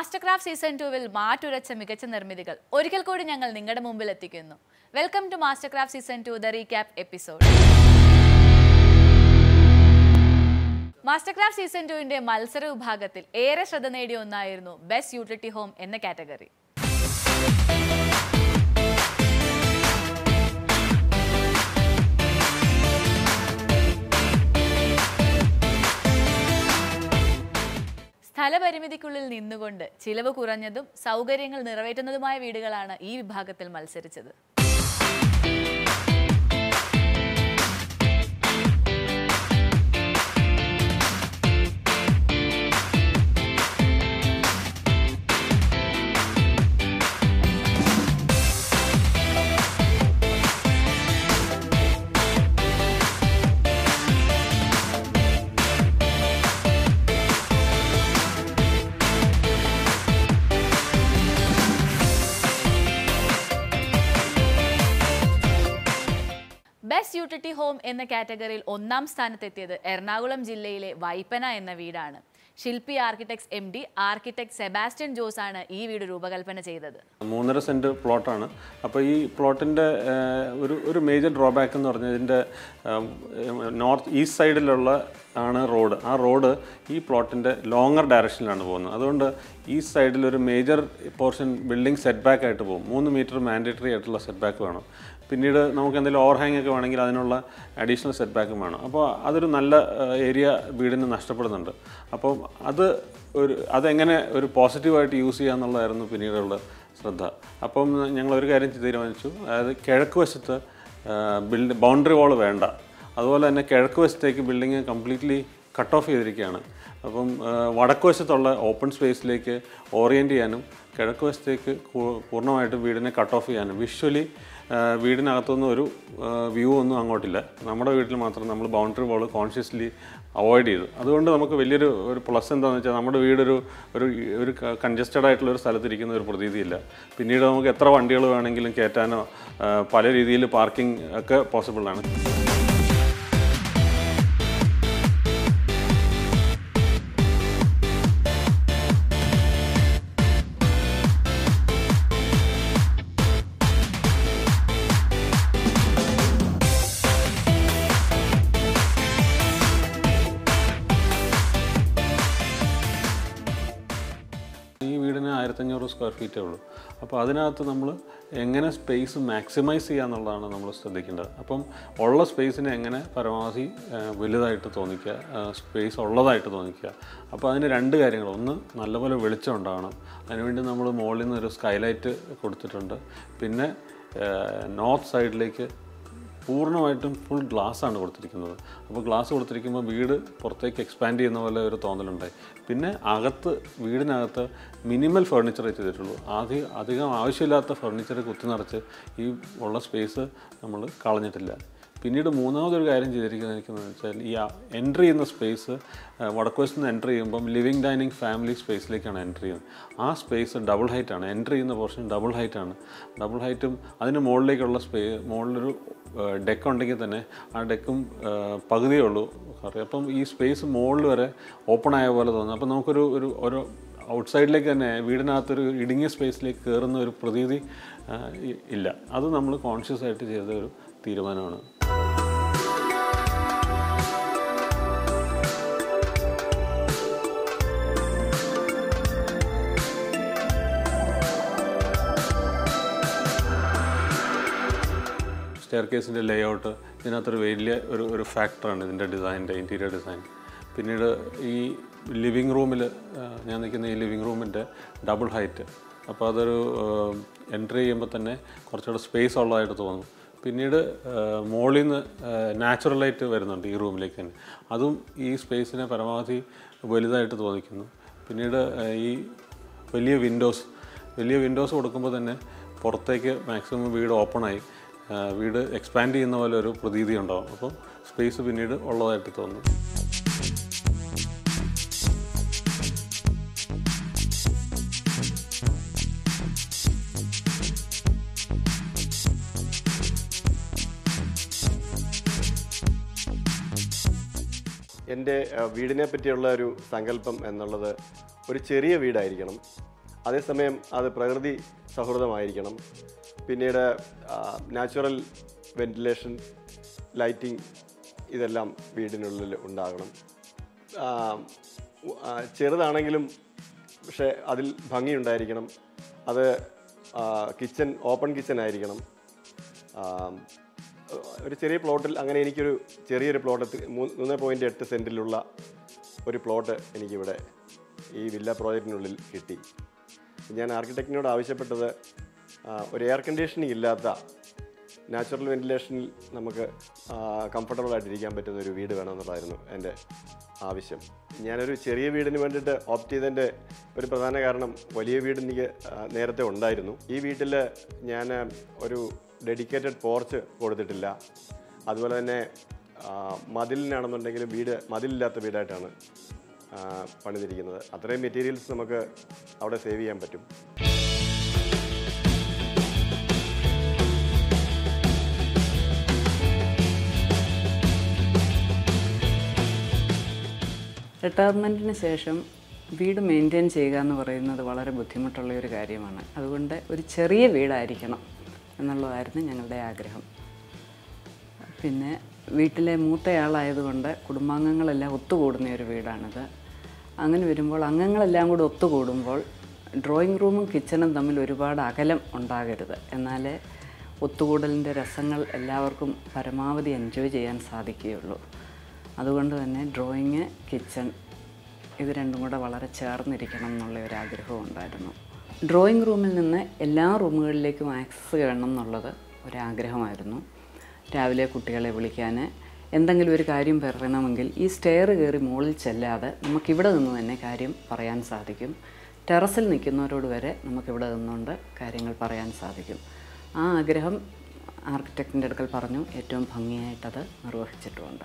Master craft season ടുവിൽ മാറ്റുരച്ച മികച്ച നിർമ്മിതികൾ ഒരിക്കൽ കൂടി ഞങ്ങൾ നിങ്ങളുടെ മുമ്പിൽ എത്തിക്കുന്നു. Welcome to master craft season two the recap episode master craft season ടുവിന്റെ മത്സര വിഭാഗത്തിൽ ഏറെ ശ്രദ്ധ നേടിയ ഒന്നായിരുന്നു ബെസ്റ്റ് യൂട്ടിലിറ്റി ഹോം എന്ന കാറ്റഗറി സ്ഥലപരിമിതിക്കുള്ളിൽ നിന്നുകൊണ്ട് ചിലവ് കുറഞ്ഞതും സൗകര്യങ്ങൾ നിറവേറ്റുന്നതുമായ വീടുകളാണ് ഈ വിഭാഗത്തിൽ മത്സരിച്ചത്. ബെസ്റ്റ് യൂട്ടിലിറ്റി ഹോം എന്ന കാറ്റഗറിയിൽ ഒന്നാം സ്ഥാനത്തെത്തിയത് എറണാകുളം ജില്ലയിലെ വൈപ്പന എന്ന വീടാണ്. ശില്പി architects M D architect Sebastian Jose ആണ് ഈ വീട് രൂപകൽപ്പന ചെയ്തത്. മൂന്നര സെന്റ് പ്ലോട്ടാണ്. അപ്പോൾ ഈ പ്ലോട്ടിന്റെ ഒരു ഒരു മേജർ ഡ്രോബാക്ക് എന്ന് പറഞ്ഞാൽ ഇതിന്റെ നോർത്ത് ഈസ്റ്റ് സൈഡിലുള്ള ആണ് റോഡ്. ആ റോഡ് ഈ പ്ലോട്ടിന്റെ ലോങ്ങർ ഡയറക്ഷനിലാണ് പോകുന്നത്. അതുകൊണ്ട് ഈ സൈഡിൽ ഒരു major portion building set back ആയിട്ട് പോകും. മൂന്ന് മീറ്റർ മാൻഡേറ്ററി ആയിട്ടുള്ള സെറ്റ് ബാക്ക് വേണം. പിന്നീട് നമുക്ക് എന്തെങ്കിലും ഓവർഹാങ് ഒക്കെ വേണമെങ്കിൽ അതിനുള്ള അഡീഷണൽ സെറ്റ് ബാക്കും വേണം. അപ്പോൾ അതൊരു നല്ല ഏരിയ വീടിന് നഷ്ടപ്പെടുന്നുണ്ട്. അപ്പം അത് ഒരു അതെങ്ങനെ ഒരു പോസിറ്റീവായിട്ട് യൂസ് ചെയ്യാന്നുള്ളതായിരുന്നു പിന്നീടുള്ള ശ്രദ്ധ. അപ്പം ഞങ്ങൾ ഒരു കാര്യം തീരുമാനിച്ചു. അതായത് കിഴക്ക് വശത്ത് ബിൽഡ് ബൗണ്ടറി വാൾ വേണ്ട. അതുപോലെ തന്നെ കിഴക്ക് വശത്തേക്ക് ബിൽഡിങ് കംപ്ലീറ്റ്ലി കട്ട് ഓഫ് ചെയ്തിരിക്കുകയാണ്. അപ്പം വടക്ക് വശത്തുള്ള ഓപ്പൺ സ്പേസിലേക്ക് ഓറിയന്റ് ചെയ്യാനും കിഴക്ക് വശത്തേക്ക് പൂർണമായിട്ടും വീടിനെ കട്ട് ഓഫ് ചെയ്യാനും വിഷ്വലി വീടിനകത്തുനിന്ന് ഒരു വ്യൂ ഒന്നും അങ്ങോട്ടില്ല. നമ്മുടെ വീട്ടിൽ മാത്രം നമ്മൾ ബൗണ്ടറി വാൾ കോൺഷ്യസ്ലി അവോയ്ഡ് ചെയ്തു. അതുകൊണ്ട് നമുക്ക് വലിയൊരു ഒരു പ്ലസ് എന്താണെന്ന് വെച്ചാൽ നമ്മുടെ വീടൊരു ഒരു ഒരു കൺജസ്റ്റഡ് ആയിട്ടുള്ള ഒരു സ്ഥലത്തിരിക്കുന്ന ഒരു പ്രതീതിയില്ല. പിന്നീട് നമുക്ക് എത്ര വണ്ടികൾ വേണമെങ്കിലും കയറ്റാനോ പല രീതിയിൽ പാർക്കിംഗ് ഒക്കെ പോസിബിളാണ് ആയിരത്തഞ്ഞൂറ് സ്ക്വയർ ഫീറ്റേ ഉള്ളൂ. അപ്പോൾ അതിനകത്ത് നമ്മൾ എങ്ങനെ സ്പേസ് മാക്സിമൈസ് ചെയ്യുക എന്നുള്ളതാണ് നമ്മൾ ശ്രദ്ധിക്കേണ്ടത്. അപ്പം ഉള്ള സ്പേസിനെ എങ്ങനെ പരമാവധി വലുതായിട്ട് തോന്നിക്കുക സ്പേസ് ഉള്ളതായിട്ട് തോന്നിക്കുക. അപ്പോൾ അതിന് രണ്ട് കാര്യങ്ങൾ. ഒന്ന് നല്ലപോലെ വെളിച്ചം ഉണ്ടാകണം അതിനുവേണ്ടി നമ്മൾ മുകളിൽ നിന്ന് ഒരു സ്കൈലൈറ്റ് കൊടുത്തിട്ടുണ്ട്. പിന്നെ നോർത്ത് സൈഡിലേക്ക് പൂർണമായിട്ടും ഫുൾ ഗ്ലാസ് ആണ് കൊടുത്തിരിക്കുന്നത്. അപ്പോൾ ഗ്ലാസ് കൊടുത്തിരിക്കുമ്പോൾ വീട് പുറത്തേക്ക് എക്സ്പാൻഡ് ചെയ്യുന്ന പോലെ ഒരു തോന്നലുണ്ടായി പിന്നെ അകത്ത് വീടിനകത്ത് മിനിമൽ ഫർണിച്ചറേ ചെയ്തിട്ടുള്ളൂ. ആദ്യം അധികം ആവശ്യമില്ലാത്ത ഫർണിച്ചർ കുത്തി നിറച്ച് ഈ ഉള്ള സ്പേസ് നമ്മൾ കളഞ്ഞിട്ടില്ല. പിന്നീട് മൂന്നാമതൊരു കാര്യം ചെയ്തിരിക്കുന്നത് വെച്ചാൽ ഈ എൻട്രി ചെയ്യുന്ന സ്പേസ് വടക്കുവശത്ത് നിന്ന് എൻട്രി ചെയ്യുമ്പം ലിവിങ് ഡൈനിങ് ഫാമിലി സ്പേസിലേക്കാണ് എൻട്രി ചെയ്യുന്നത്. ആ സ്പേസ് ഡബിൾ ഹൈറ്റ് ആണ്. എൻട്രി ചെയ്യുന്ന പോർഷൻ ഡബിൾ ഹൈറ്റ് ആണ്. ഡബിൾ ഹൈറ്റും അതിന് മുകളിലേക്കുള്ള സ്പേ മുകളിലൊരു ഡെക്ക് ഉണ്ടെങ്കിൽ തന്നെ ആ ഡെക്കും പകുതിയേ ഉള്ളൂ. കറി അപ്പം ഈ സ്പേസ് മുകളിൽ വരെ ഓപ്പൺ ആയ പോലെ തോന്നുന്നു. അപ്പം നമുക്കൊരു ഒരു ഒരു ഔട്ട്സൈഡിലേക്ക് തന്നെ വീടിനകത്തൊരു ഇടുങ്ങിയ സ്പേസിലേക്ക് കയറുന്ന ഒരു പ്രതീതി ഇല്ല. അത് നമ്മൾ കോൺഷ്യസ് ആയിട്ട് ചെയ്ത ഒരു തീരുമാനമാണ്. സ്റ്റെയർ കേസിന്റെ ലേ ഔട്ട് ഇതിനകത്തൊരു വലിയ ഒരു ഒരു ഫാക്ടറാണ് ഇതിന്റെ ഡിസൈനിന്റെ ഇന്റീരിയർ ഡിസൈൻ. പിന്നീട് ഈ ലിവിങ് റൂമിൽ ഞാൻ നിൽക്കുന്ന ഈ ലിവിങ് റൂമിന്റെ ഡബിൾ ഹൈറ്റ്. അപ്പോൾ അതൊരു എൻട്രി ചെയ്യുമ്പോൾ തന്നെ കുറച്ചുകൂടെ സ്പേസ് ഉള്ളതായിട്ട് തോന്നും. പിന്നീട് മോളിൽ നിന്ന് നാച്ചുറലായിട്ട് വരുന്നുണ്ട് ഈ റൂമിലേക്ക് തന്നെ. അതും ഈ സ്പേസിനെ പരമാവധി വലുതായിട്ട് തോന്നിക്കുന്നു. പിന്നീട് ഈ വലിയ വിൻഡോസ് വലിയ വിൻഡോസ് കൊടുക്കുമ്പോൾ തന്നെ പുറത്തേക്ക് മാക്സിമം വീട് ഓപ്പണായി വീട് എക്സ്പാൻഡ് ചെയ്യുന്ന പോലെ ഒരു പ്രതീതി ഉണ്ടാവും അപ്പോൾ സ്പേസ് പിന്നീട് ഉള്ളതായിട്ട് തോന്നും എന്റെ വീടിനെ പറ്റിയുള്ള ഒരു സങ്കല്പം എന്നുള്ളത് ഒരു ചെറിയ വീടായിരിക്കണം. അതേസമയം അത് പ്രകൃതി സൗഹൃദമായിരിക്കണം. പിന്നീട് നാച്ചുറൽ വെന്റിലേഷൻ ലൈറ്റിംഗ് ഇതെല്ലാം വീടിനുള്ളിൽ ഉണ്ടാകണം. ചെറുതാണെങ്കിലും പക്ഷേ അതിൽ ഭംഗിയുണ്ടായിരിക്കണം. അത് കിച്ചൺ ഓപ്പൺ കിച്ചൺ ആയിരിക്കണം. ഒരു ചെറിയ പ്ലോട്ടിൽ അങ്ങനെ എനിക്കൊരു ചെറിയൊരു പ്ലോട്ട് മൂന്ന് പോയിന്റ് എട്ട് സെന്റിലുള്ള ഒരു പ്ലോട്ട് എനിക്കിവിടെ ഈ വില്ല പ്രോജക്റ്റിനുള്ളിൽ കിട്ടി. ഞാൻ ആർക്കിടെക്റ്റിനോട് ആവശ്യപ്പെട്ടത് ഒരു എയർ കണ്ടീഷനിങ് ഇല്ലാത്ത നാച്ചുറൽ വെന്റിലേഷനിൽ നമുക്ക് കംഫർട്ടബിൾ ആയിട്ടിരിക്കാൻ പറ്റുന്ന ഒരു വീട് വേണമെന്നുള്ളതായിരുന്നു എന്റെ ആവശ്യം. ഞാനൊരു ചെറിയ വീടിന് വേണ്ടിയിട്ട് ഓപ്റ്റ് ചെയ്തതിന്റെ ഒരു പ്രധാന കാരണം വലിയ വീട് എനിക്ക് നേരത്തെ ഉണ്ടായിരുന്നു. ഈ വീട്ടിൽ ഞാൻ ഒരു ഡെഡിക്കേറ്റഡ് പോർച്ച് കൊടുത്തിട്ടില്ല. അതുപോലെ തന്നെ മതിലിനാണെന്നുണ്ടെങ്കിലും വീട് മതിലില്ലാത്ത വീടായിട്ടാണ് പണിതിരിക്കുന്നത്. അത്രയും മെറ്റീരിയൽസ് നമുക്ക് അവിടെ സേവ് ചെയ്യാൻ പറ്റും. റിട്ടയർമെന്റിന് ശേഷം വീട് മെയിന്റെയിൻ ചെയ്യുക എന്ന് പറയുന്നത് വളരെ ബുദ്ധിമുട്ടുള്ള ഒരു കാര്യമാണ്. അതുകൊണ്ട് ഒരു ചെറിയ വീടായിരിക്കണം. എന്നുള്ളതായിരുന്നു ഞങ്ങളുടെ ആഗ്രഹം. പിന്നെ വീട്ടിലെ മൂത്തയാളായതുകൊണ്ട് കുടുംബാംഗങ്ങളെല്ലാം ഒത്തുകൂടുന്ന ഒരു വീടാണിത്. അങ്ങനെ വരുമ്പോൾ അംഗങ്ങളെല്ലാം കൂടി ഒത്തുകൂടുമ്പോൾ ഡ്രോയിങ് റൂമും കിച്ചണും തമ്മിൽ ഒരുപാട് അകലം ഉണ്ടാകരുത്. എന്നാലേ ഒത്തുകൂടലിന്റെ രസങ്ങൾ എല്ലാവർക്കും പരമാവധി എൻജോയ് ചെയ്യാൻ സാധിക്കുകയുള്ളൂ. അതുകൊണ്ട് തന്നെ ഡ്രോയിങ് കിച്ചൺ ഇത് രണ്ടും കൂടെ വളരെ ചേർന്നിരിക്കണം എന്നുള്ള ഒരു ആഗ്രഹവും ഉണ്ടായിരുന്നു. ഡ്രോയിങ് റൂമിൽ നിന്ന് എല്ലാ റൂമുകളിലേക്കും ആക്സസ് വേണം എന്നുള്ളത് ഒരാഗ്രഹമായിരുന്നു. രാവിലെ കുട്ടികളെ വിളിക്കാൻ എന്തെങ്കിലും ഒരു കാര്യം പറയണമെങ്കിൽ ഈ സ്റ്റെയർ കയറി മുകളിൽ ചെല്ലാതെ നമുക്കിവിടെ നിന്ന് തന്നെ കാര്യം പറയാൻ സാധിക്കും. ടെറസിൽ നിൽക്കുന്നവരോട് വരെ നമുക്കിവിടെ നിന്നുകൊണ്ട് കാര്യങ്ങൾ പറയാൻ സാധിക്കും. ആ ആഗ്രഹം ആർക്കിടെക്റ്റിന്റെ അടുക്കൽ പറഞ്ഞു. ഏറ്റവും ഭംഗിയായിട്ടത് നിർവഹിച്ചിട്ടുമുണ്ട്.